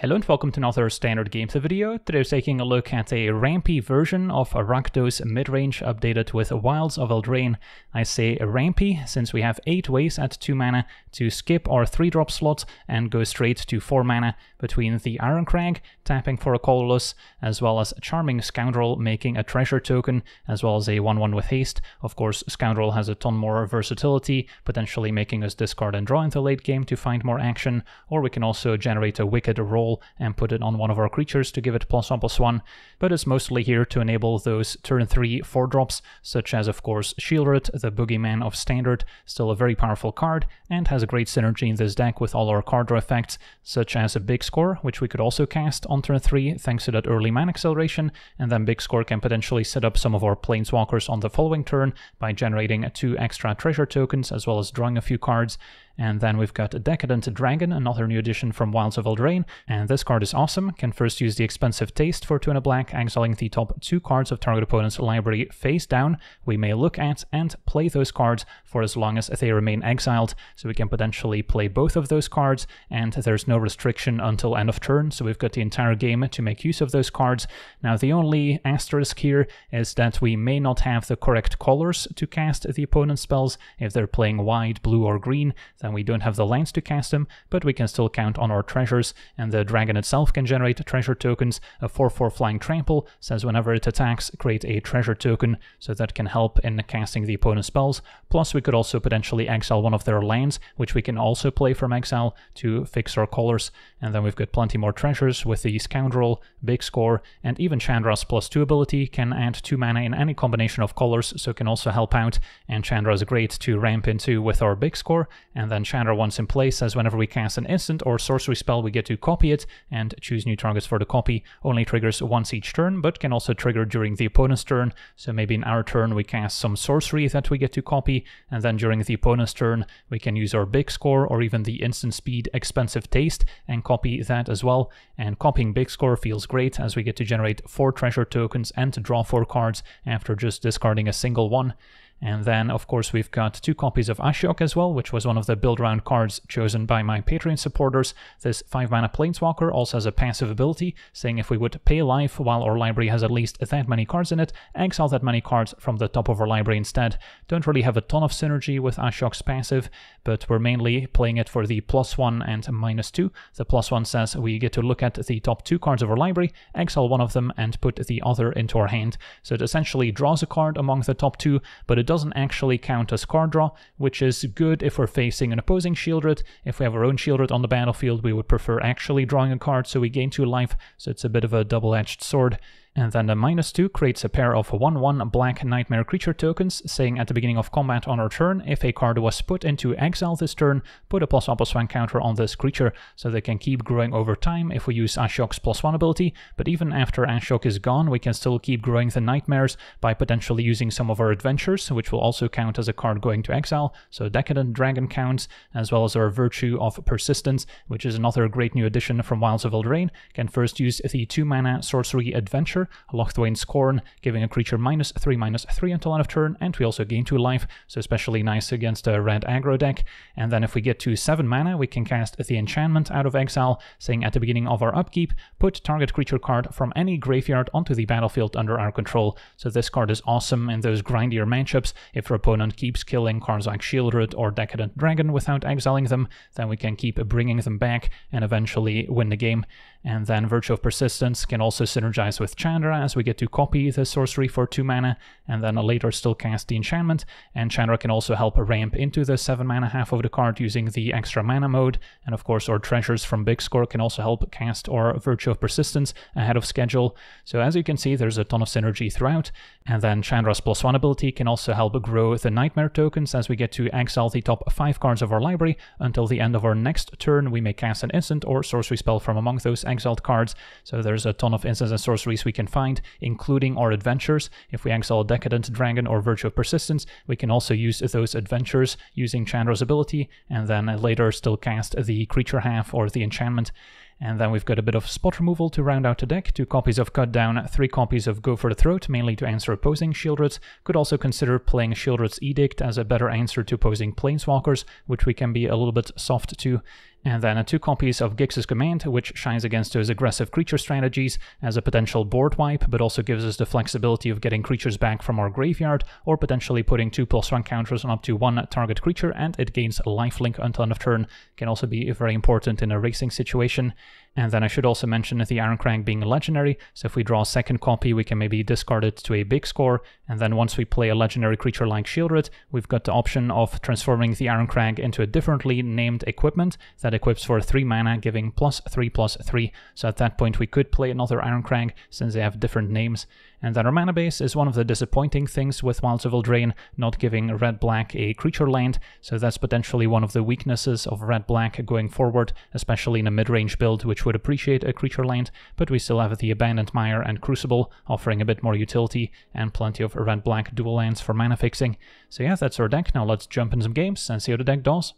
Hello and welcome to another Standard Games video. Today we're taking a look at a rampy version of Rakdos midrange updated with Wilds of Eldraine. I say rampy since we have 8 ways at 2 mana to skip our 3 drop slot and go straight to 4 mana between the Irencrag, tapping for a colorless, as well as a Charming Scoundrel making a treasure token, as well as a 1-1 with haste. Of course, Scoundrel has a ton more versatility, potentially making us discard and draw in the late game to find more action, or we can also generate a Wicked role and put it on one of our creatures to give it plus one plus one, but it's mostly here to enable those turn 3 4 drops, such as of course Sheoldred, the Boogeyman of Standard, still a very powerful card, and has a great synergy in this deck with all our card draw effects, such as a Big Score, which we could also cast on turn 3 thanks to that early mana acceleration, and then Big Score can potentially set up some of our Planeswalkers on the following turn by generating two extra treasure tokens as well as drawing a few cards, and then we've got a Decadent Dragon, another new addition from Wilds of Eldraine, and this card is awesome. Can first use the expensive Taste for 2 and a black, exiling the top two cards of target opponent's library face down. We may look at and play those cards for as long as they remain exiled, so we can potentially play both of those cards, and there's no restriction until end of turn, so we've got the entire game to make use of those cards. Now the only asterisk here is that we may not have the correct colors to cast the opponent's spells. If they're playing white, blue, or green, then and we don't have the lands to cast them, but we can still count on our treasures, and the dragon itself can generate treasure tokens. A 4-4 flying trample says whenever it attacks, create a treasure token, so that can help in casting the opponent's spells. Plus, we could also potentially exile one of their lands, which we can also play from exile to fix our colors. And then we've got plenty more treasures with the Scoundrel, Big Score, and even Chandra's plus 2 ability can add 2 mana in any combination of colors, so it can also help out. And Chandra is great to ramp into with our Big Score, and then Chandra once in place says whenever we cast an instant or sorcery spell, we get to copy it and choose new targets for the copy. Only triggers once each turn, but can also trigger during the opponent's turn. So maybe in our turn we cast some sorcery that we get to copy, and then during the opponent's turn we can use our big score or even the instant speed expensive taste and copy that as well. And copying big score feels great as we get to generate four treasure tokens and to draw four cards after just discarding a single one. And then, of course, we've got two copies of Ashiok as well, which was one of the build round cards chosen by my Patreon supporters. This 5 mana Planeswalker also has a passive ability, saying if we would pay life while our library has at least that many cards in it, exile that many cards from the top of our library instead. Don't really have a ton of synergy with Ashiok's passive, but we're mainly playing it for the plus 1 and minus 2. The plus 1 says we get to look at the top two cards of our library, exile one of them, and put the other into our hand. So it essentially draws a card among the top two, but it doesn't actually count as card draw, which is good if we're facing an opposing Sheoldred. If we have our own Sheoldred on the battlefield, we would prefer actually drawing a card so we gain 2 life, so it's a bit of a double-edged sword. And then the minus 2 creates a pair of 1-1 black nightmare creature tokens, saying at the beginning of combat on our turn, if a card was put into exile this turn, put a plus 1 plus 1 counter on this creature, so they can keep growing over time if we use Ashiok's plus 1 ability, but even after Ashiok is gone, we can still keep growing the nightmares by potentially using some of our adventures, which will also count as a card going to exile, so Decadent Dragon counts, as well as our Virtue of Persistence, which is another great new addition from Wilds of Eldraine, can first use the 2 mana sorcery adventure creature, Locthwain Scorn, giving a creature minus 3 minus 3 until end of turn, and we also gain 2 life, so especially nice against a red aggro deck. And then if we get to 7 mana, we can cast the enchantment out of exile, saying at the beginning of our upkeep, put target creature card from any graveyard onto the battlefield under our control. So this card is awesome in those grindier matchups. If your opponent keeps killing cards like Sheoldred or Decadent Dragon without exiling them, then we can keep bringing them back and eventually win the game. And then Virtue of Persistence can also synergize with Chandra as we get to copy the sorcery for 2 mana and then later still cast the enchantment. And Chandra can also help ramp into the 7 mana half of the card using the extra mana mode. And of course our treasures from Big Score can also help cast our Virtue of Persistence ahead of schedule. So as you can see there's a ton of synergy throughout. And then Chandra's plus 1 ability can also help grow the Nightmare tokens as we get to exile the top 5 cards of our library. Until the end of our next turn we may cast an instant or sorcery spell from among those exiled cards. So there's a ton of instants and sorceries we can find, including our adventures. If we exile Decadent Dragon or Virtue of Persistence, we can also use those adventures using Chandra's ability, and then later still cast the creature half or the enchantment. And then we've got a bit of spot removal to round out the deck, two copies of Cut Down, three copies of Go for the Throat, mainly to answer opposing Sheoldreds. Could also consider playing Sheoldred's Edict as a better answer to opposing Planeswalkers, which we can be a little bit soft to and then two copies of Gix's Command, which shines against those aggressive creature strategies as a potential board wipe, but also gives us the flexibility of getting creatures back from our graveyard, or potentially putting 2 plus 1 counters on up to one target creature, and it gains lifelink until end of turn. Can also be very important in a racing situation. And then I should also mention the Irencrag being legendary, so if we draw a second copy, we can maybe discard it to a big score, and then once we play a legendary creature like Sheoldred, we've got the option of transforming the Irencrag into a differently named equipment that equips for 3 mana, giving plus 3 plus 3, so at that point we could play another Irencrag, since they have different names, and then our mana base is one of the disappointing things with Wilds of Eldraine, not giving red-black a creature land, so that's potentially one of the weaknesses of red-black going forward, especially in a mid-range build which would appreciate a creature land, but we still have the Abandoned Mire and Crucible offering a bit more utility and plenty of red-black dual lands for mana fixing. So yeah, that's our deck. Now let's jump in some games and see how the deck does.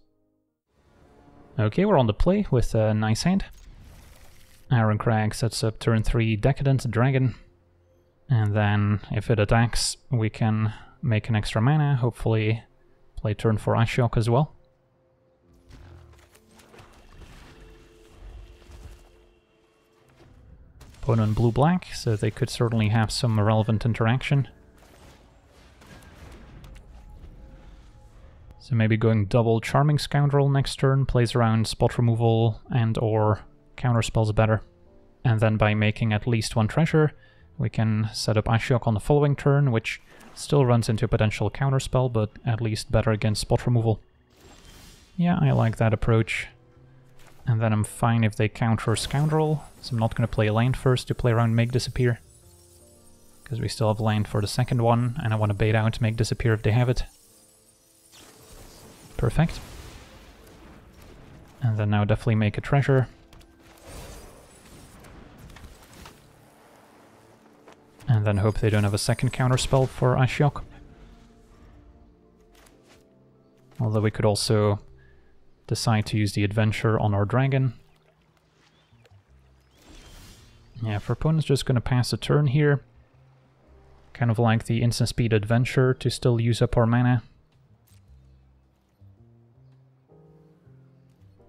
Okay, we're on the play with a nice hand. Irencrag sets up turn 3 Decadent Dragon. And then if it attacks, we can make an extra mana, hopefully play turn for Ashiok as well. Opponent blue-black, so they could certainly have some relevant interaction. So maybe going double Charming Scoundrel next turn, plays around spot removal and or counter spells better. And then by making at least one treasure, we can set up Ashiok on the following turn, which still runs into a potential counterspell, but at least better against spot removal. Yeah, I like that approach. And then I'm fine if they counter Scoundrel, so I'm not going to play land first to play around Make Disappear. Because we still have land for the second one, and I want to bait out Make Disappear if they have it. Perfect. And then now definitely make a treasure. And then hope they don't have a second counterspell for Ashiok. Although we could also decide to use the adventure on our dragon. Yeah, for opponents just gonna pass a turn here. Kind of like the instant speed adventure to still use up our mana.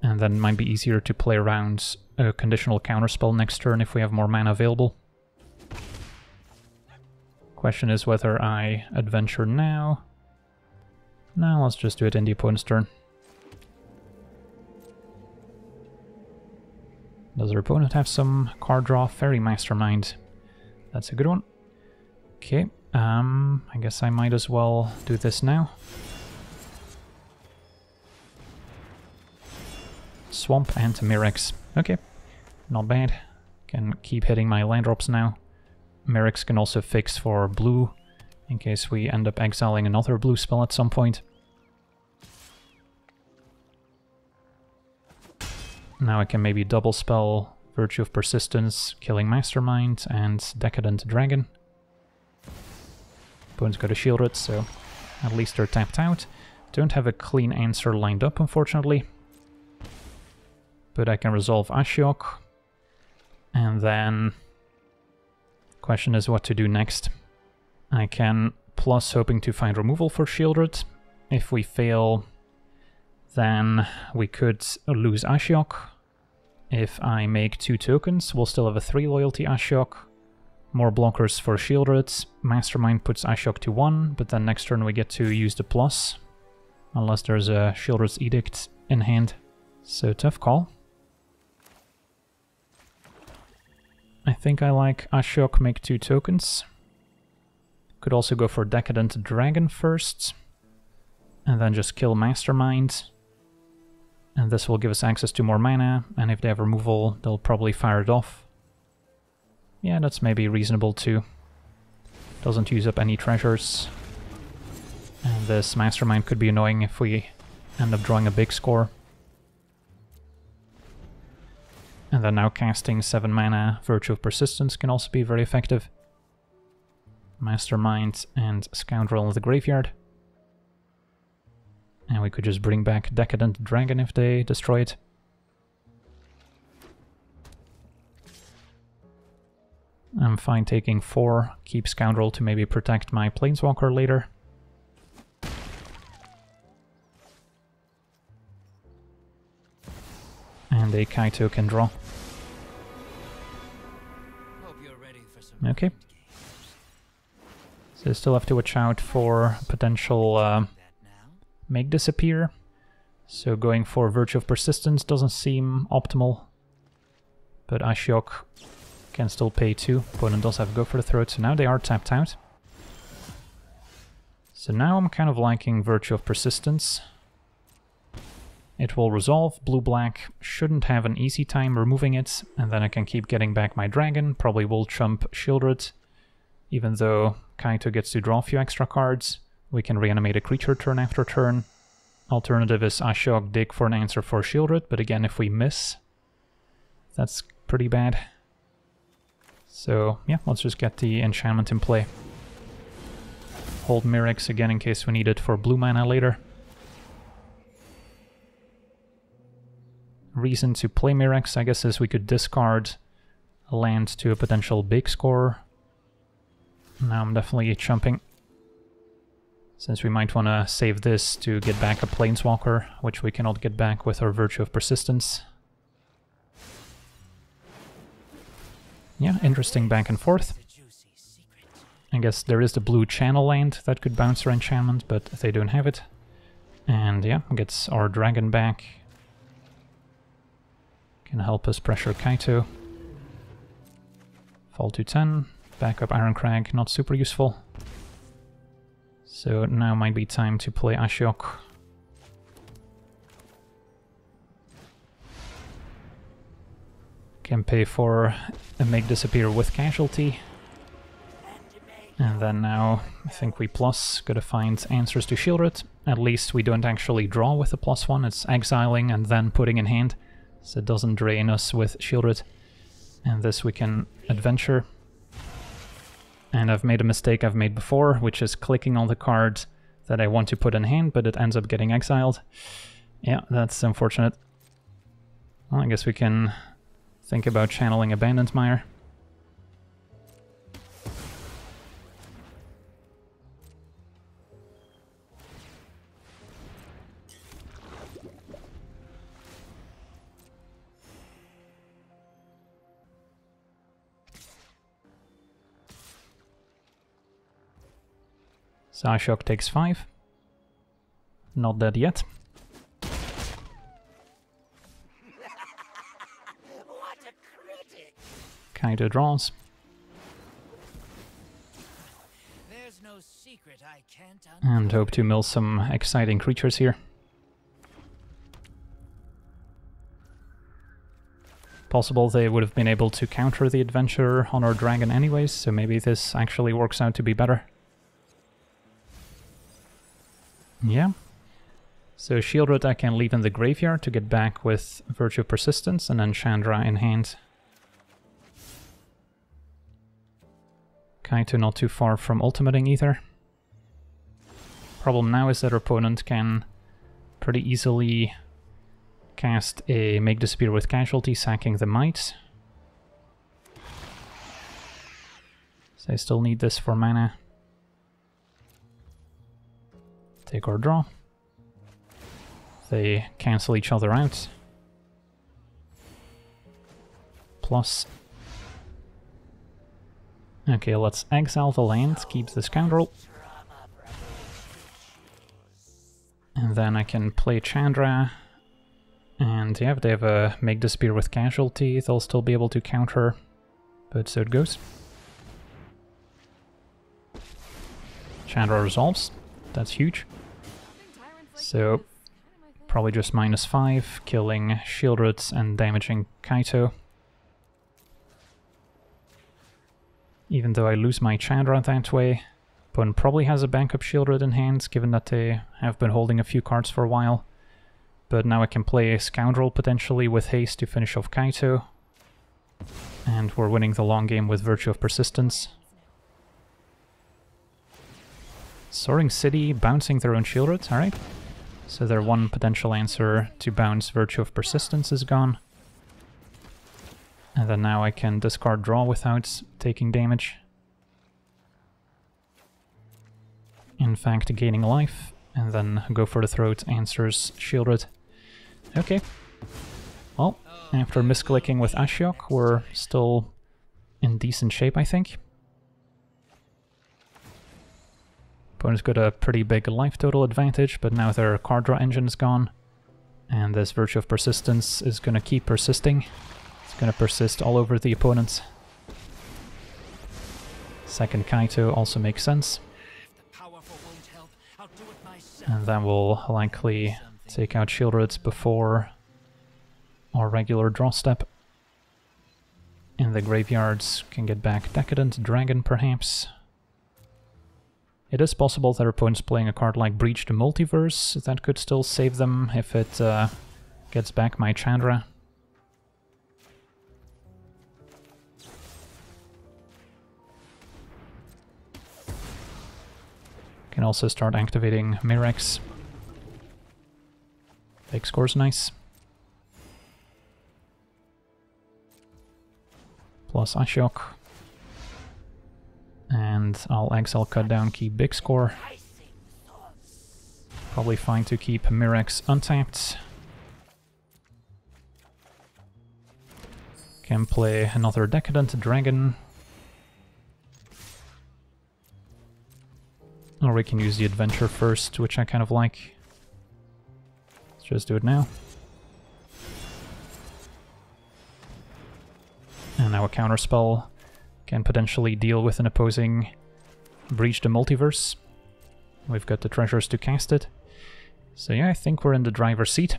And then it might be easier to play around a conditional counterspell next turn if we have more mana available. Question is whether I adventure now. Now let's just do it in the opponent's turn. Does our opponent have some card draw? Fairy Mastermind. That's a good one. Okay, um, I guess I might as well do this now. Swamp and Mirrex. Okay, not bad. Can keep hitting my land drops now. Mirrex can also fix for blue, in case we end up exiling another blue spell at some point. Now I can maybe double spell Virtue of Persistence, Killing Mastermind, and Decadent Dragon. Opponent's got a Sheoldred, so at least they're tapped out. Don't have a clean answer lined up, unfortunately but I can resolve Ashiok. And then question is what to do next. I can plus hoping to find removal for Sheoldred. If we fail, then we could lose Ashiok. If I make two tokens, we'll still have a 3 loyalty Ashiok. More blockers for Sheoldred. Mastermind puts Ashiok to 1, but then next turn we get to use the plus. Unless there's a Sheoldred's Edict in hand. So tough call. I think I like Ashiok make two tokens. Could also go for Decadent Dragon first. And then just kill Mastermind. And this will give us access to more mana, and if they have removal, they'll probably fire it off. Yeah, that's maybe reasonable too. Doesn't use up any treasures. And this Mastermind could be annoying if we end up drawing a big score. And then now casting 7 mana Virtue of Persistence can also be very effective. Mastermind and Scoundrel in the graveyard. And we could just bring back Decadent Dragon if they destroy it. I'm fine taking 4, keep Scoundrel to maybe protect my Planeswalker later. And a Kaito can draw. Okay. So still have to watch out for potential uh, make disappear. So going for Virtue of Persistence doesn't seem optimal. But Ashiok can still pay 2. Opponent does have a Go for the Throat, so now they are tapped out. So now I'm kind of liking Virtue of Persistence. It will resolve, blue-black shouldn't have an easy time removing it, and then I can keep getting back my dragon, probably will chump Sheoldred, even though Kaito gets to draw a few extra cards. We can reanimate a creature turn after turn. Alternative is Ashiok dig for an answer for Sheoldred, but again if we miss, that's pretty bad. So yeah, let's just get the enchantment in play. Hold Mirrex again in case we need it for blue mana later. Reason to play Mirrex, I guess, is we could discard land to a potential big score. Now I'm definitely jumping. Since we might want to save this to get back a Planeswalker, which we cannot get back with our Virtue of Persistence. Yeah, interesting back and forth. I guess there is the blue channel land that could bounce our enchantment, but they don't have it. And yeah, gets our dragon back. Can help us pressure Kaito. Fall to 10. Back up Irencrag, not super useful. So now might be time to play Ashiok. Can pay for a make disappear with casualty. And then now I think we plus gotta find answers to Sheoldred. At least we don't actually draw with the plus one, it's exiling and then putting in hand so it doesn't drain us with Sheoldred. And this we can adventure. And I've made a mistake I've made before, which is clicking on the card that I want to put in hand, but it ends up getting exiled. Yeah, that's unfortunate. Well, I guess we can think about channeling Abandoned Mire. Psyshock takes 5. Not dead yet. Kaito draws. No and hope to mill some exciting creatures here. Possible they would have been able to counter the adventure on our dragon anyways, so maybe this actually works out to be better. Yeah. So Shield Sheoldred I can leave in the graveyard to get back with Virtue of Persistence and then Chandra in hand. Kaito not too far from ultimating either. Problem now is that our opponent can pretty easily cast a Make Disappear with Casualty, sacking the Might. So I still need this for mana. Take our draw. They cancel each other out. Plus. Okay, let's exile the land, keep the scoundrel. And then I can play Chandra. And yeah, if they have a Make Disappear with Casualty, they'll still be able to counter. But so it goes. Chandra resolves. That's huge. So probably just minus 5, killing Sheoldred and damaging Kaito. Even though I lose my Chandra that way, Opponent probably has a backup Sheoldred in hand, given that they have been holding a few cards for a while. But now I can play a Scoundrel potentially with haste to finish off Kaito. And we're winning the long game with Virtue of Persistence. Soaring City bouncing their own Sheoldred, alright. So their one potential answer to bounce Virtue of Persistence is gone. And then now I can discard draw without taking damage. In fact, gaining life, and then go for the throat, answers Sheoldred. Okay. Well, after misclicking with Ashiok, we're still in decent shape, I think. Opponent's got a pretty big life total advantage, but now their card draw engine is gone. And this Virtue of Persistence is gonna keep persisting. It's gonna persist all over the opponents. Second Kaito also makes sense. And then we'll likely take out Sheoldred before our regular draw step. In the graveyards can get back Decadent Dragon perhaps. It is possible that our opponent's playing a card like Breach the Multiverse, that could still save them if it uh, gets back my Chandra. Can also start activating Mirrex. Big score's nice. Plus Ashiok. And I'll exile cut down, keep big score. Probably fine to keep Mirrex untapped. Can play another Decadent Dragon. Or we can use the adventure first, which I kind of like. Let's just do it now. And now a counterspell can potentially deal with an opposing Breach the Multiverse. We've got the treasures to cast it. So yeah, I think we're in the driver's seat.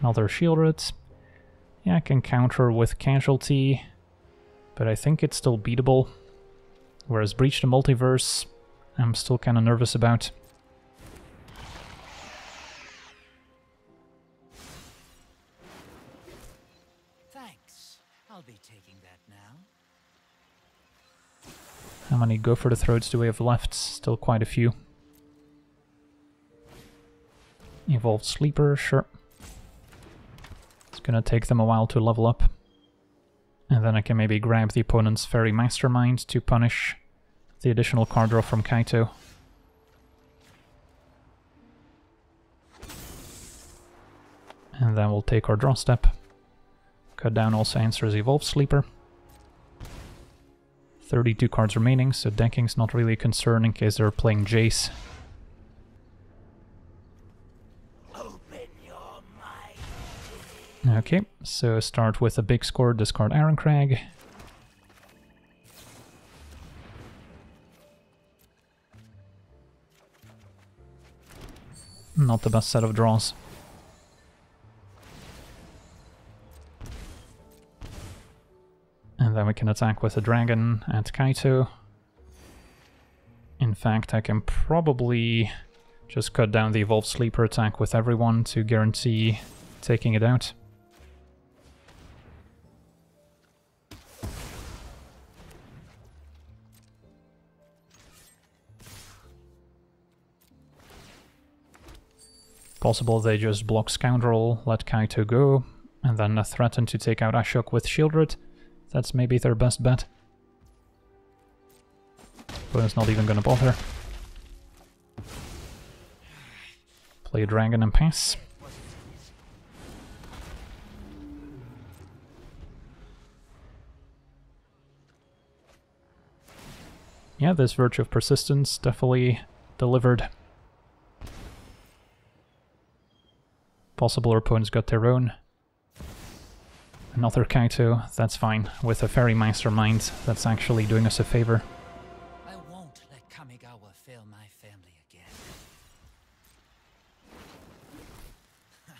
Another Sheoldred. Yeah, I can counter with Casualty but I think it's still beatable. Whereas Breach the Multiverse, I'm still kind of nervous about. Many Go for the Throats do we have left? Still quite a few. Evolved Sleeper, sure. It's gonna take them a while to level up. And then I can maybe grab the opponent's Fairy Mastermind to punish the additional card draw from Kaito. And then we'll take our draw step. Cut down also answers Evolve Sleeper. 32 cards remaining, so decking's not really a concern in case they're playing Jace. Okay, so start with a big score, discard Irencrag. Not the best set of draws. And then we can attack with a dragon at Kaito. In fact, I can probably just cut down the Evolved Sleeper attack with everyone to guarantee taking it out. Possible they just block Scoundrel, let Kaito go, and then threaten to take out Ashiok with Sheoldred. That's maybe their best bet. But it's not even gonna bother. Play dragon and pass. Yeah, this Virtue of Persistence definitely delivered. Possible our opponents got their own. Another Kaito, that's fine. With a Fairy Mastermind, that's actually doing us a favor. I won't let Kamigawa fail my family again.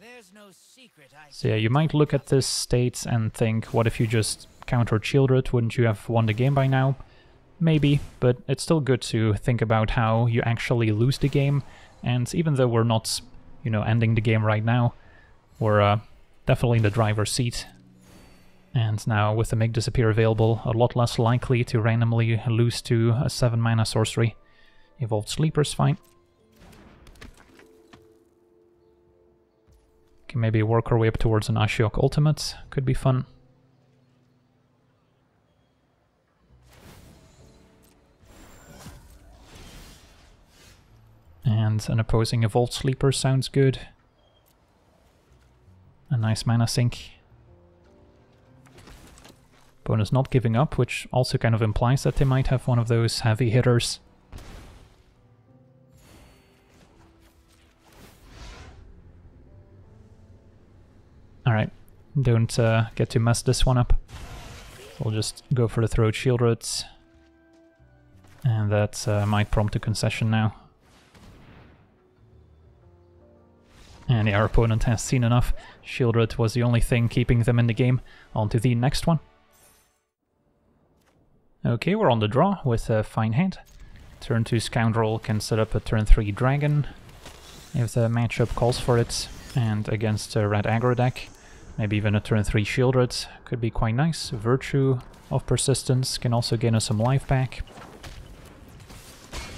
There's no secret I So yeah, you might look at this state and think, what if you just counter Sheoldred? Wouldn't you have won the game by now? Maybe, but it's still good to think about how you actually lose the game. And even though we're not you know, ending the game right now. We're uh, definitely in the driver's seat. And now with the Make Disappear available, a lot less likely to randomly lose to a 7 mana sorcery. Evolved Sleeper's fine. Can maybe work our way up towards an Ashiok ultimate. Could be fun. And an opposing Evolved Sleeper sounds good. A nice mana sink. Opponent's not giving up, which also kind of implies that they might have one of those heavy hitters. Alright, don't uh, get to mess this one up. We'll just go for the Throat Shield Roots. And that uh, might prompt a concession now. And our opponent has seen enough. Sheoldred was the only thing keeping them in the game. On to the next one. Okay, we're on the draw with a fine hand. Turn 2 Scoundrel can set up a turn 3 Dragon if the matchup calls for it. And against a red aggro deck, maybe even a turn 3 Sheoldred could be quite nice. Virtue of Persistence can also gain us some life back.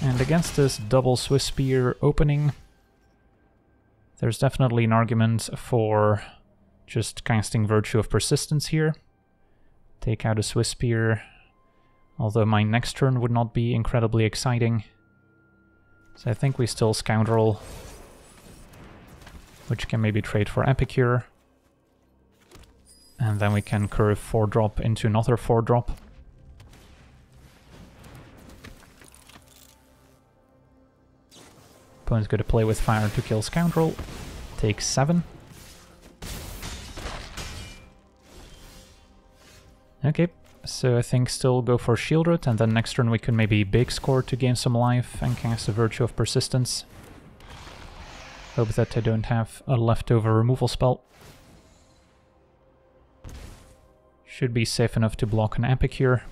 And against this double Swiftspear opening, there's definitely an argument for just casting Virtue of Persistence here. Take out a Swiftspear, although my next turn would not be incredibly exciting. So I think we still Scoundrel, which can maybe trade for Epicure. And then we can curve 4-drop into another 4-drop. Opponent's going to play with fire to kill Scoundrel. Take 7. Okay, so I think still go for Sheoldred, and then next turn we can maybe big score to gain some life and cast the Virtue of Persistence. Hope that I don't have a leftover removal spell. Should be safe enough to block an Epicure.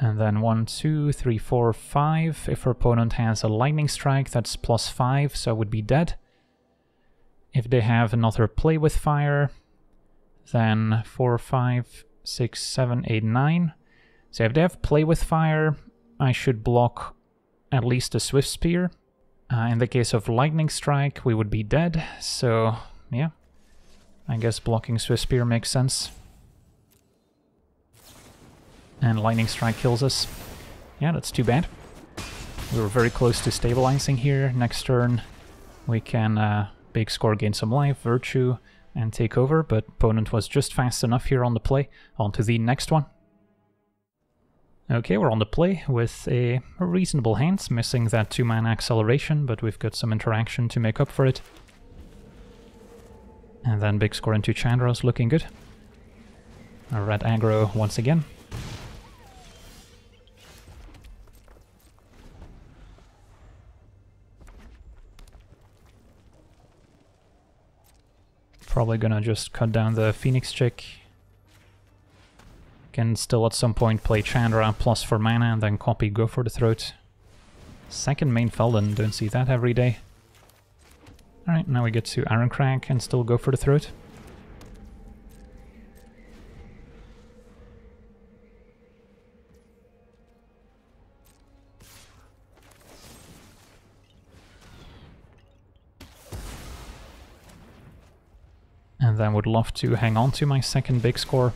And then one, two, three, four, five. If her opponent has a lightning strike, that's plus five, so I would be dead. If they have another play with fire, then four, five, six, seven, eight, nine. So if they have play with fire, I should block at least a Swiftspear. Uh, in the case of lightning strike, we would be dead. So yeah, I guess blocking Swiftspear makes sense. And Lightning Strike kills us. Yeah, that's too bad. We were very close to stabilizing here. Next turn we can uh, big score, gain some life, Virtue, and take over, but opponent was just fast enough here on the play. On to the next one. Okay, we're on the play with a reasonable hand, missing that two-man acceleration, but we've got some interaction to make up for it. And then big score into Chandra's looking good. A red aggro once again. Probably gonna just cut down the Phoenix Chick. Can still at some point play Chandra plus for mana and then copy Go for the Throat. Second main Feldon, don't see that every day. Alright, now we get to Irencrag and still go for the Throat. Love to hang on to my second big score.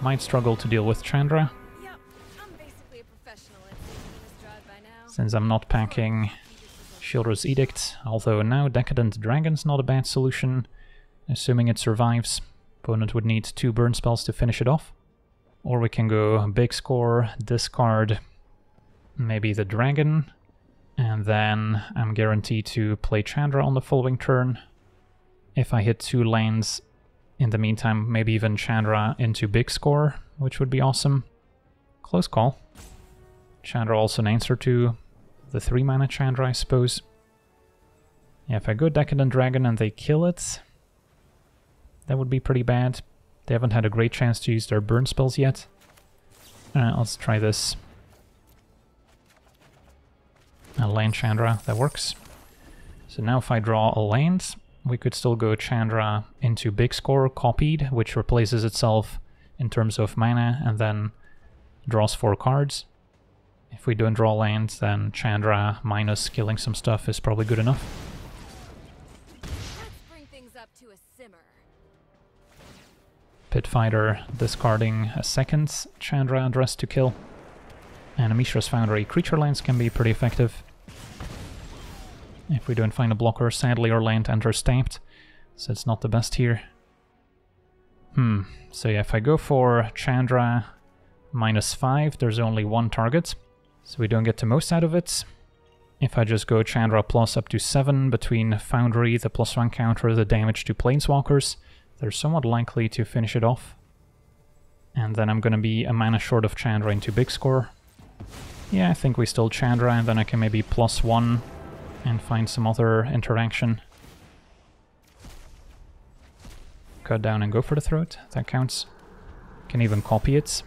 Might struggle to deal with Chandra. Since I'm not packing Sheoldred's Edict, although now Decadent Dragon's not a bad solution, assuming it survives. Opponent would need two burn spells to finish it off. Or we can go big score, discard maybe the dragon, and then I'm guaranteed to play Chandra on the following turn. If I hit two lanes in the meantime, maybe even Chandra into big score, which would be awesome. Close call. Chandra also an answer to the 3 mana Chandra, I suppose. Yeah, if I go Decadent Dragon and they kill it, that would be pretty bad. They haven't had a great chance to use their burn spells yet. Uh, let's try this. A land Chandra, that works. So now if I draw a land, we could still go Chandra into Big Score copied, which replaces itself in terms of mana and then draws four cards. If we don't draw land, then Chandra minus killing some stuff is probably good enough. Let's bring things up to a simmer. Pit Fighter discarding a second Chandra address to kill. And a Mishra's Foundry creature lands can be pretty effective. If we don't find a blocker, sadly our land enters tapped, so it's not the best here. Hmm, so yeah, if I go for Chandra minus 5, there's only one target, so we don't get the most out of it. If I just go Chandra plus up to 7 between Foundry, the plus 1 counter, the damage to Planeswalkers, they're somewhat likely to finish it off. And then I'm gonna be a mana short of Chandra into big score. Yeah, I think we still Chandra, and then I can maybe plus 1 and find some other interaction. Cut down and go for the throat, that counts. Can even copy it.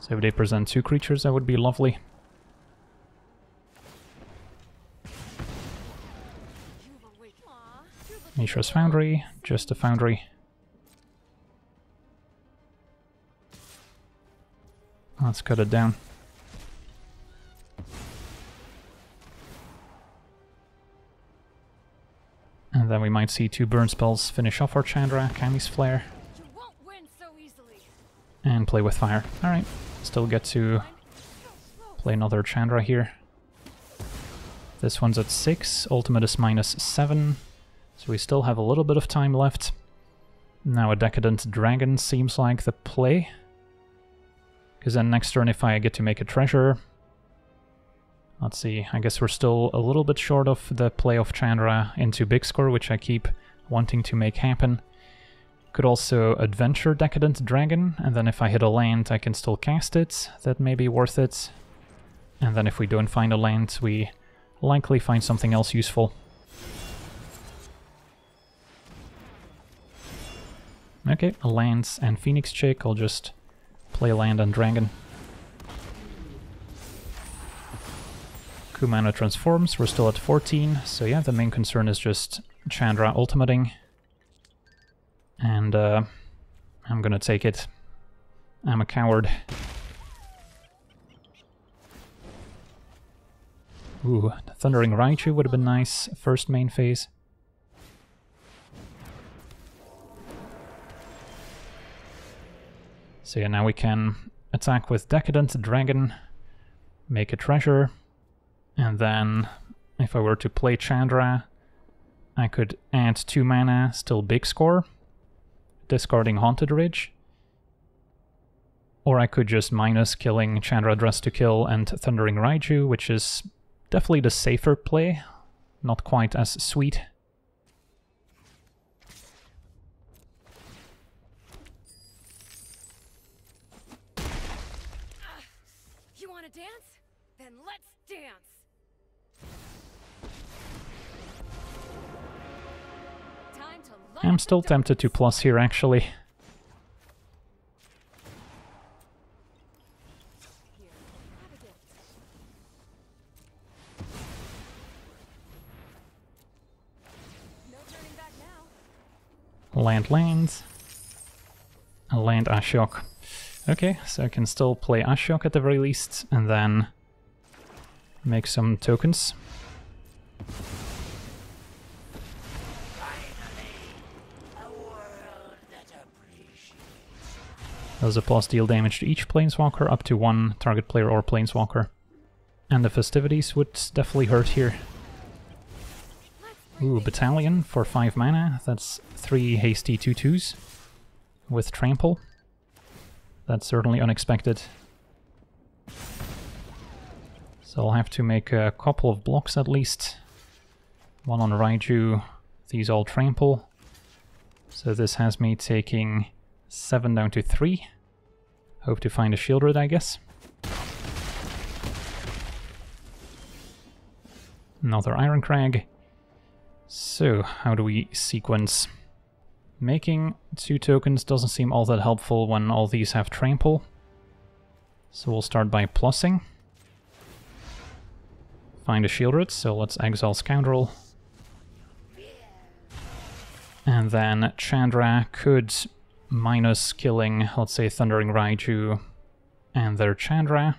So if they present two creatures, that would be lovely. Mishra's Foundry, just a Foundry. Let's cut it down. And then we might see two burn spells finish off our Chandra, Kami's Flare, and play with fire. Alright, still get to play another Chandra here. This one's at 6, ultimate is minus 7, so we still have a little bit of time left. Now a Decadent Dragon seems like the play. Because then next turn if I get to make a treasure... Let's see, I guess we're still a little bit short of the play of Chandra into Big Score, which I keep wanting to make happen. Could also Adventure Decadent Dragon, and then if I hit a land I can still cast it, that may be worth it. And then if we don't find a land, we likely find something else useful. Okay, a lands and Phoenix Chick, I'll just play land and dragon. Kumano transforms, we're still at 14, so yeah, the main concern is just Chandra ultimating. And uh, I'm gonna take it. I'm a coward. Ooh, the Thundering Raiju would have been nice, first main phase. So yeah, now we can attack with Decadent Dragon, make a treasure, and then if I were to play Chandra, I could add 2 mana, still big score, discarding Haunted Ridge. Or I could just minus killing Chandra Dress to kill and Thundering Raiju, which is definitely the safer play, not quite as sweet. I'm still tempted to plus here actually. Land lands. Land Ashiok. Okay, so I can still play Ashiok at the very least, and then make some tokens. Does a plus deal damage to each planeswalker up to one target player or planeswalker. And the festivities would definitely hurt here. Ooh, Battalion for 5 mana. That's 3 hasty 2-2s with Trample. That's certainly unexpected. So I'll have to make a couple of blocks at least. One on Raiju, these all Trample. So this has me taking 7 down to 3. Hope to find a Sheoldred, I guess. Another Irencrag. So, how do we sequence? Making two tokens doesn't seem all that helpful when all these have trample. So we'll start by plussing. Find a Sheoldred, so let's exile Scoundrel. And then Chandra could minus killing, let's say, Thundering Raiju and their Chandra.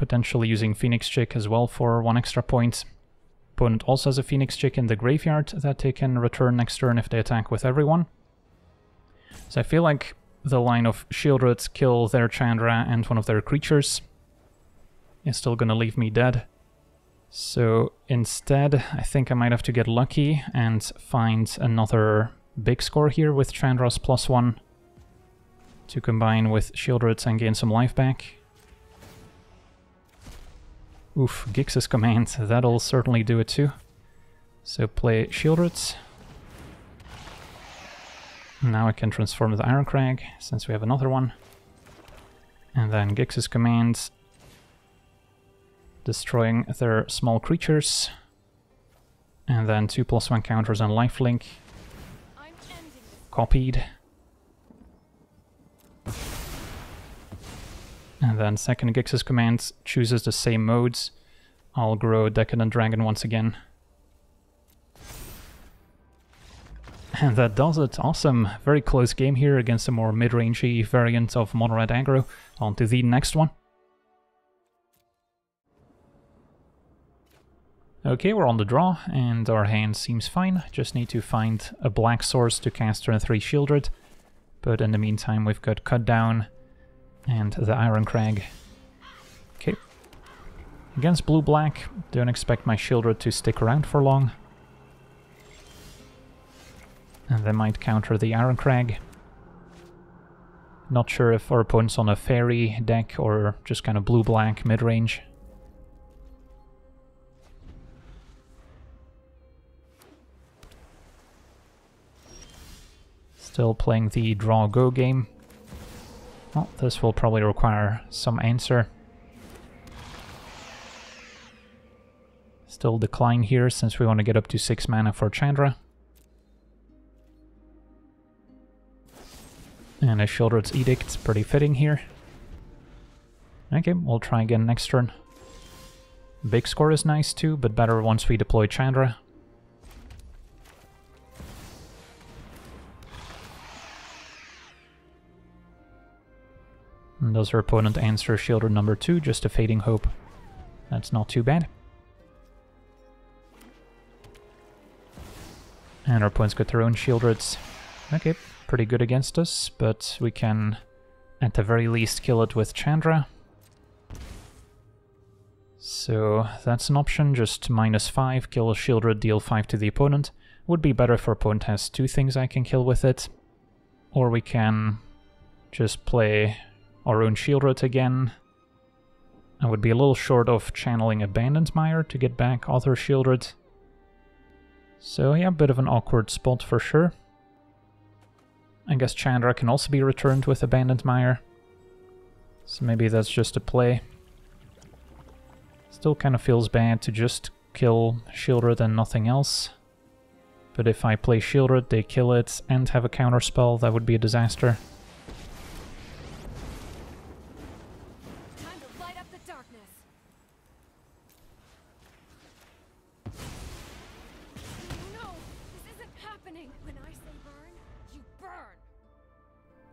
potentially using Phoenix Chick as well for one extra point. Opponent also has a Phoenix Chick in the graveyard that they can return next turn if they attack with everyone. So I feel like the line of Sheoldred kill their Chandra and one of their creatures is still gonna leave me dead. So instead, I think I might have to get lucky and find another big score here with Chandra's plus one to combine with Sheoldred and gain some life back. Oof, Gix's command, that'll certainly do it too. So play Sheoldred. Now I can transform the Irencrag, since we have another one. And then Gix's command, destroying their small creatures. And then 2 plus 1 counters on lifelink. Copied. And then second Gix's command chooses the same modes. I'll grow Decadent Dragon once again. And that does it. Awesome. Very close game here against a more mid-rangey variant of Mono Red Aggro. On to the next one. Okay, we're on the draw, and our hand seems fine. Just need to find a black source to cast turn 3 Sheoldred. But in the meantime, we've got Cut Down and the Irencrag. Okay. Against blue-black, don't expect my Sheoldred to stick around for long. And they might counter the Irencrag. Not sure if our opponent's on a fairy deck or just kind of blue-black mid-range. Still playing the draw-go game. Well, this will probably require some answer. Still decline here since we want to get up to 6 mana for Chandra. And a Sheoldred's Edict, pretty fitting here. Okay, we'll try again next turn. Big score is nice too, but better once we deploy Chandra. And does her opponent answer Sheoldred number 2, just a Fading Hope. That's not too bad. And our opponent's got their own Sheoldreds. Okay, pretty good against us, but we can at the very least kill it with Chandra. So that's an option, just minus 5, kill a Sheoldred, deal 5 to the opponent. Would be better if our opponent has two things I can kill with it. Or we can just play our own Sheoldred again. I would be a little short of channeling Abandoned Mire to get back other Sheoldred. So yeah, a bit of an awkward spot for sure. I guess Chandra can also be returned with Abandoned Mire. So maybe that's just a play. Still kind of feels bad to just kill Sheoldred and nothing else. But if I play Sheoldred, they kill it and have a counterspell, that would be a disaster.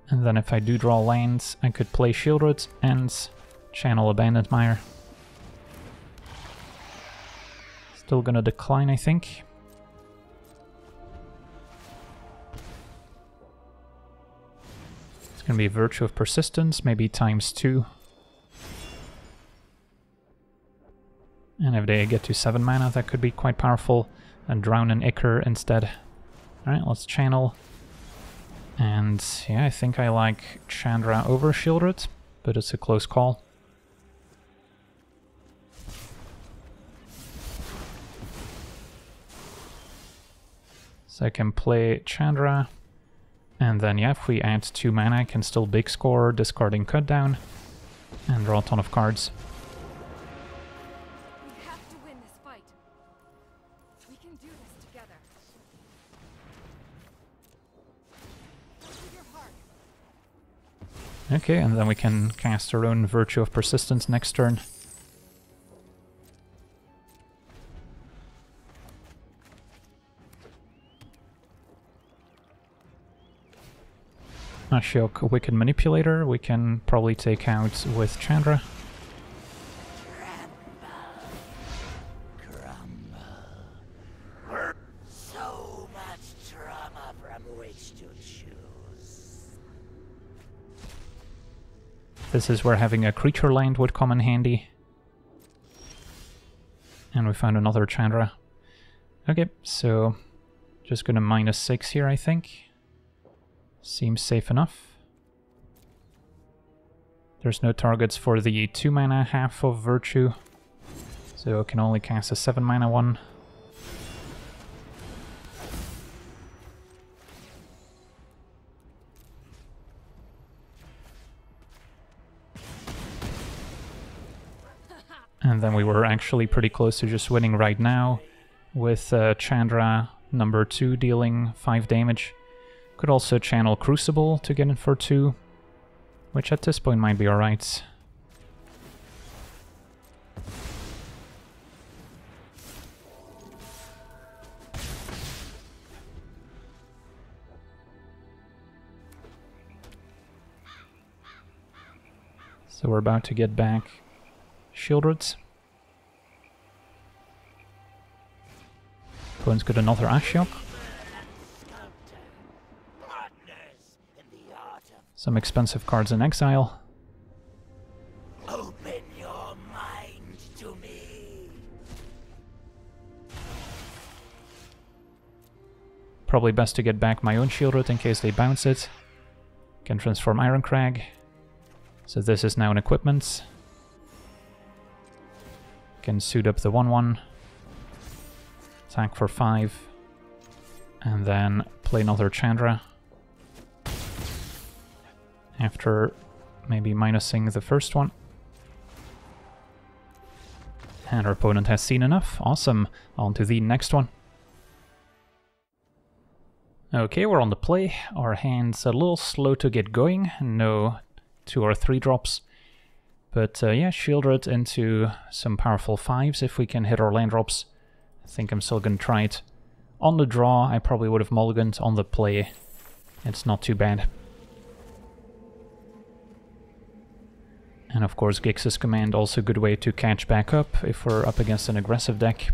And then if I do draw lands, I could play Sheoldred and channel Abandoned Mire. Still gonna decline, I think. It's gonna be Virtue of Persistence, maybe times two. And if they get to 7 mana, that could be quite powerful. And drown in Ichor instead. Alright, let's channel. And yeah, I think I like Chandra over Sheoldred, but it's a close call. So I can play Chandra, and then yeah, if we add 2 mana, I can still big score, discarding cut down, and draw a ton of cards. Okay, and then we can cast our own Virtue of Persistence next turn. Ashiok Wicked Manipulator we can probably take out with Chandra. This is where having a creature land would come in handy. And we found another Chandra. Okay, so just gonna minus 6 here, I think. Seems safe enough. There's no targets for the 2 mana half of Virtue, so I can only cast a 7 mana one. And then we were actually pretty close to just winning right now, with uh, Chandra number 2 dealing 5 damage. Could also channel Crucible to get in for 2, which at this point might be alright. So we're about to get back Sheoldreds. Opponent's got another Ashiok. Some expensive cards in exile. Open your mind to me. Probably best to get back my own Sheoldred in case they bounce it. Can transform Irencrag. So this is now an equipment. Can suit up the 1-1. Attack for 5. And then play another Chandra. After maybe minusing the first one. And our opponent has seen enough. Awesome. On to the next one. Okay, we're on the play. Our hand's a little slow to get going. No two or three drops. But uh, yeah, Sheoldred into some powerful fives if we can hit our land drops. I think I'm still gonna try it. On the draw, I probably would have mulliganed. On the play, it's not too bad. And of course, Gix's command also a good way to catch back up if we're up against an aggressive deck.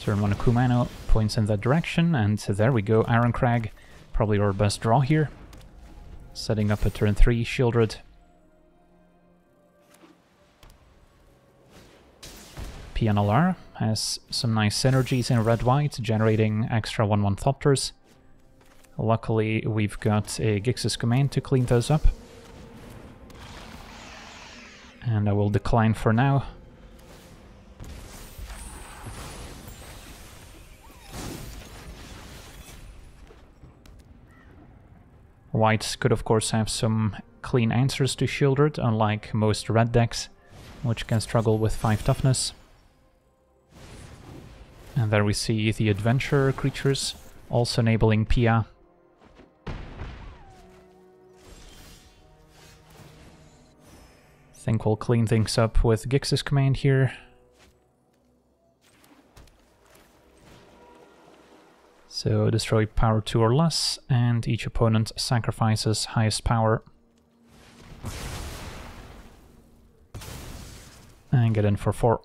Turn one Kumano points in that direction, and there we go, Irencrag. Probably our best draw here. Setting up a turn 3 Sheoldred. Pia Nalaar has some nice synergies in red-white, generating extra 1-1 Thopters. Luckily, we've got a Gix's command to clean those up. And I will decline for now. Whites could of course have some clean answers to Sheoldred, unlike most red decks, which can struggle with 5 toughness. And there we see the adventure creatures, also enabling Pia. think we'll clean things up with Gix's command here. So destroy power 2 or less, and each opponent sacrifices highest power. And get in for 4.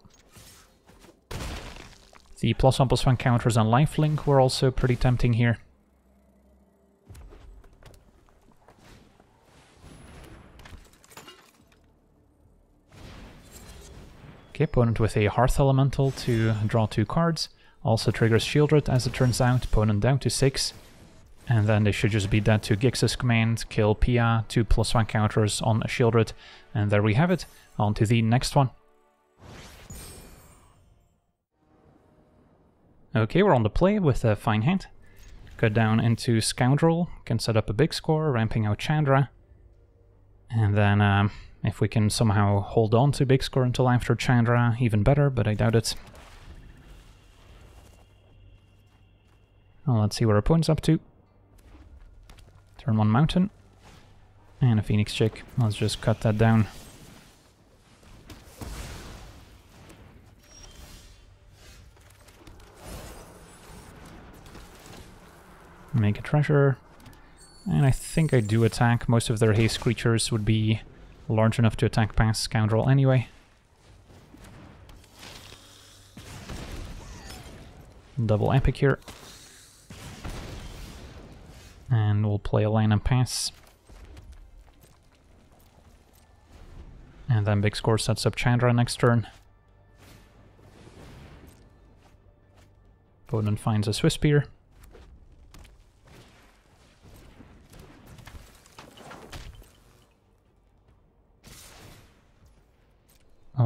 The plus 1 plus 1 counters on lifelink were also pretty tempting here. Okay, opponent with a Hearth Elemental to draw two cards. Also triggers Sheoldred as it turns out, opponent down to 6. And then they should just be dead to Gix's command, kill Pia, two plus one counters on a Sheoldred, and there we have it. On to the next one. Okay, we're on the play with a fine hand. Go down into Scoundrel, can set up a big score, ramping out Chandra. And then um, if we can somehow hold on to big score until after Chandra, even better, but I doubt it. Well, let's see what our opponent's up to. Turn one mountain. And a Phoenix Chick. Let's just cut that down. Make a treasure. And I think I do attack. Most of their haste creatures would be large enough to attack past Scoundrel anyway. Double epic here. And we'll play a land and pass. And then Big Score sets up Chandra next turn. Opponent finds a Swiftspear.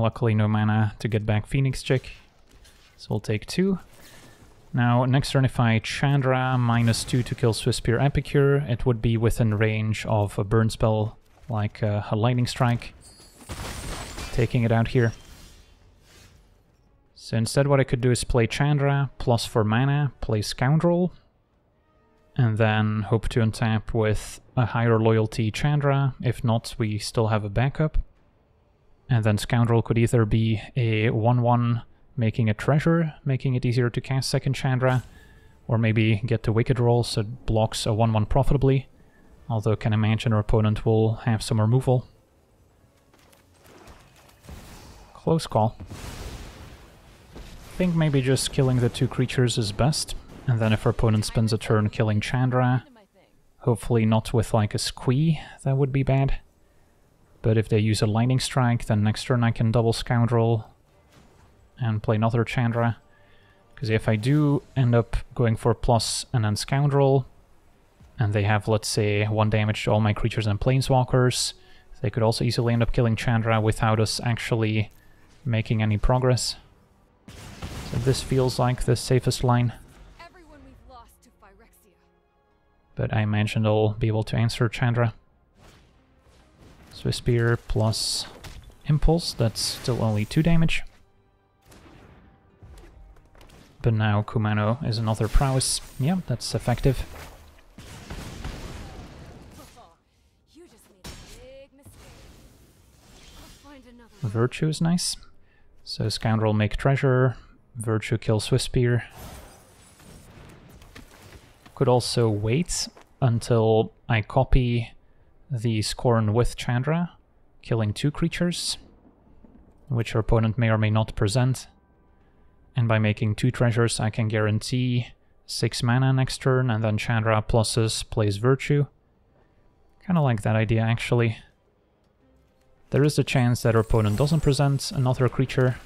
Luckily no mana to get back Phoenix Chick. So we'll take two. Now, next turn if I Chandra minus two to kill Swiftspear Epicure, it would be within range of a burn spell like uh, a Lightning Strike. Taking it out here. So instead what I could do is play Chandra, plus 4 mana, play Scoundrel, and then hope to untap with a higher loyalty Chandra. If not, we still have a backup. And then Scoundrel could either be a 1-1 making a treasure, making it easier to cast second Chandra, or maybe get the Wicked roll so it blocks a 1-1 profitably, although can imagine our opponent will have some removal. Close call. I think maybe just killing the two creatures is best, and then if our opponent spends a turn killing Chandra, hopefully not with like a Squee, that would be bad. But if they use a Lightning Strike, then next turn I can double Scoundrel and play another Chandra. Because if I do end up going for plus and then Scoundrel, and they have, let's say, one damage to all my creatures and Planeswalkers, they could also easily end up killing Chandra without us actually making any progress. So this feels like the safest line. Everyone we've lost to Phyrexia. But I imagine they'll be able to answer Chandra. Swiftspear plus Impulse, that's still only 2 damage. But now Kumano is another prowess. Yeah, that's effective. Virtue is nice. So Scoundrel make Treasure, Virtue kill Swiftspear. Could also wait until I copy the Scorn with Chandra, killing two creatures, which our opponent may or may not present. And by making two treasures, I can guarantee 6 mana next turn, and then Chandra pluses plays Virtue. Kinda like that idea, actually. There is a chance that our opponent doesn't present another creature.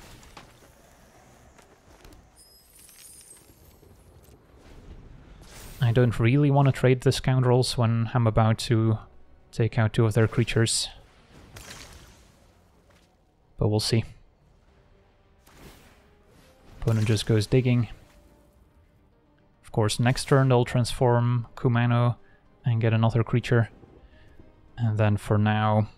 I don't really want to trade the Scoundrels when I'm about to take out two of their creatures. But we'll see. Opponent just goes digging. Of course, next turn they'll transform Kumano and get another creature. And then for now,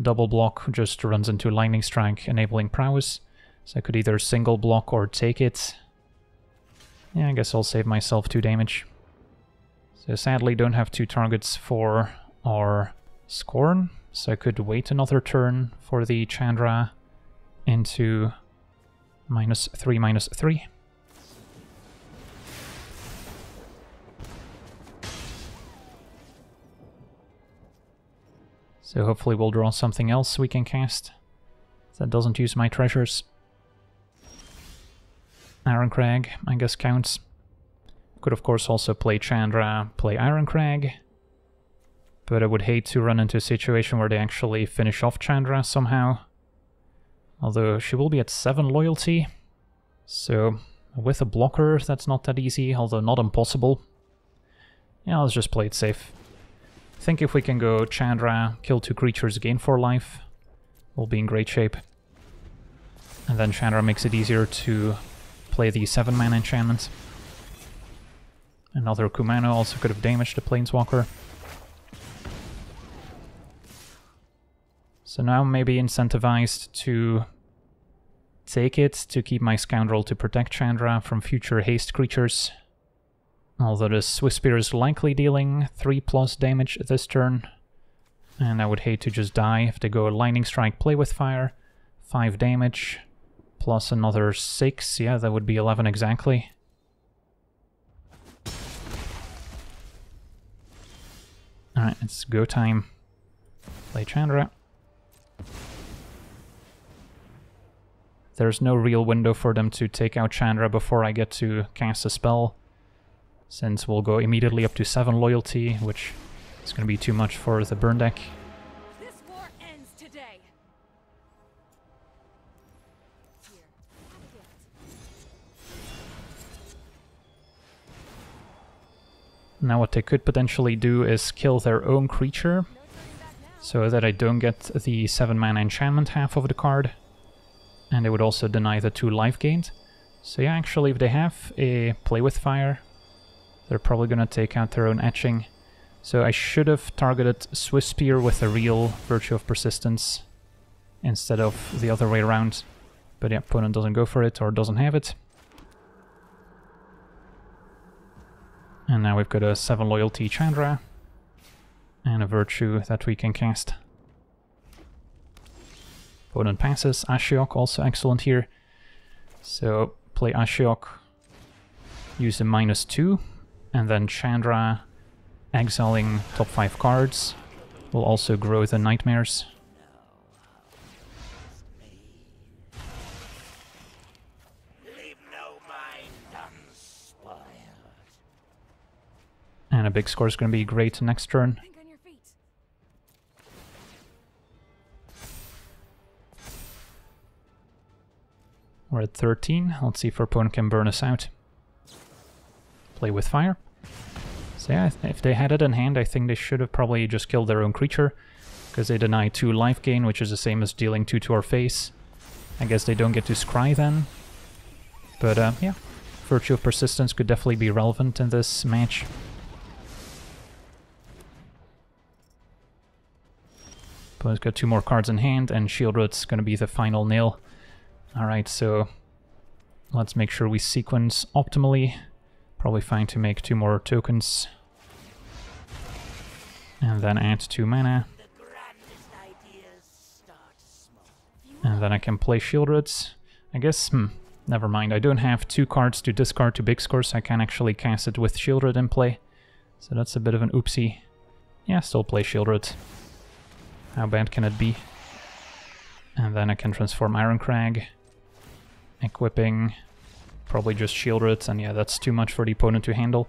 double block just runs into Lightning Strike, enabling prowess. So I could either single block or take it. Yeah, I guess I'll save myself two damage. So sadly don't have two targets for our Scorn, so I could wait another turn for the Chandra into minus 3, minus 3. So hopefully we'll draw something else we can cast that doesn't use my treasures. Irencrag, I guess counts. Could of course also play Chandra, play Irencrag. But I would hate to run into a situation where they actually finish off Chandra somehow. Although she will be at 7 loyalty. So with a blocker that's not that easy, although not impossible. Yeah, let's just play it safe. I think if we can go Chandra, kill two creatures, gain 4 life, we'll be in great shape. And then Chandra makes it easier to play the 7 mana enchantment. Another Kumano also could have damaged the Planeswalker. So now maybe incentivized to take it to keep my Scoundrel to protect Chandra from future haste creatures. Although the Swiftspear is likely dealing 3 plus damage this turn. And I would hate to just die if they go Lightning Strike, Play with Fire, 5 damage, plus another 6, yeah, that would be 11 exactly. Alright, it's go time. Play Chandra. There's no real window for them to take out Chandra before I get to cast a spell, since we'll go immediately up to 7 loyalty, which is going to be too much for the burn deck. Now what they could potentially do is kill their own creature, so that I don't get the 7 mana enchantment half of the card. And they would also deny the 2 life gained. So yeah, actually if they have a play with fire, they're probably gonna take out their own etching. So I should have targeted Swiftspear with a real Virtue of Persistence instead of the other way around. But yeah, opponent doesn't go for it or doesn't have it. And now we've got a 7 loyalty Chandra and a Virtue that we can cast. Opponent passes, Ashiok also excellent here. So play Ashiok, use a minus 2, and then Chandra exiling top 5 cards will also grow the Nightmares. And a big score is going to be great next turn. We're at 13. Let's see if our opponent can burn us out. Play with fire. So yeah, if they had it in hand, I think they should have probably just killed their own creature. Because they deny 2 life gain, which is the same as dealing 2 to our face. I guess they don't get to scry then. But uh, yeah, Virtue of Persistence could definitely be relevant in this match. But Opponent's got two more cards in hand, and Sheoldred's gonna be the final nail. Alright, so let's make sure we sequence optimally. Probably fine to make two more tokens. And then add two mana. And then I can play Sheoldreds. I guess, hmm, never mind. I don't have two cards to discard to big score, so I can actually cast it with Sheoldred in play. So that's a bit of an oopsie. Yeah, still play Sheoldred. How bad can it be? And then I can transform Iron Irencrag. Equipping. Probably just Sheoldred, and yeah, that's too much for the opponent to handle.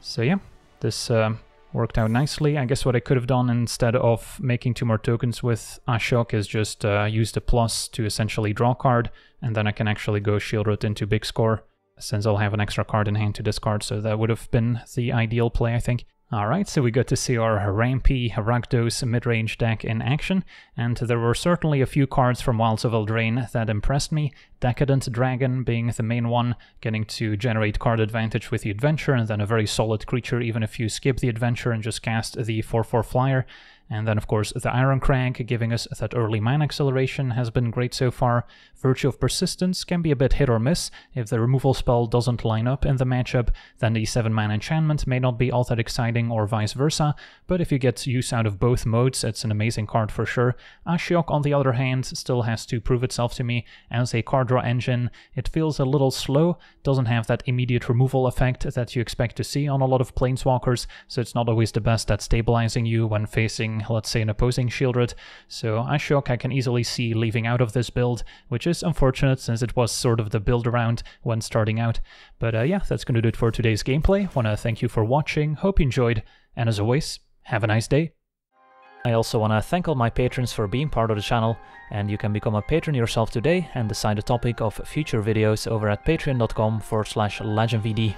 So yeah, this um, worked out nicely. I guess what I could have done instead of making two more tokens with Ashiok is just uh, use the plus to essentially draw a card, and then I can actually go Sheoldred into big score, since I'll have an extra card in hand to discard, so that would have been the ideal play, I think. Alright, so we got to see our Rampy Rakdos mid-range deck in action, and there were certainly a few cards from Wilds of Eldraine that impressed me, Decadent Dragon being the main one, getting to generate card advantage with the adventure, and then a very solid creature even if you skip the adventure and just cast the 4-4 flyer. And then, of course, the Irencrag, giving us that early mana acceleration has been great so far. Virtue of Persistence can be a bit hit or miss. If the removal spell doesn't line up in the matchup, then the 7 mana enchantment may not be all that exciting, or vice versa. But if you get use out of both modes, it's an amazing card for sure. Ashiok, on the other hand, still has to prove itself to me as a card draw engine. It feels a little slow, doesn't have that immediate removal effect that you expect to see on a lot of planeswalkers, so it's not always the best at stabilizing you when facing, let's say, an opposing Sheoldred. So Ashiok I can easily see leaving out of this build, which is unfortunate since it was sort of the build around when starting out. But uh, yeah, that's going to do it for today's gameplay. Want to thank you for watching, hope you enjoyed, and as always, have a nice day. I also want to thank all my patrons for being part of the channel, and you can become a patron yourself today and decide the topic of future videos over at patreon.com forward slash legendvd.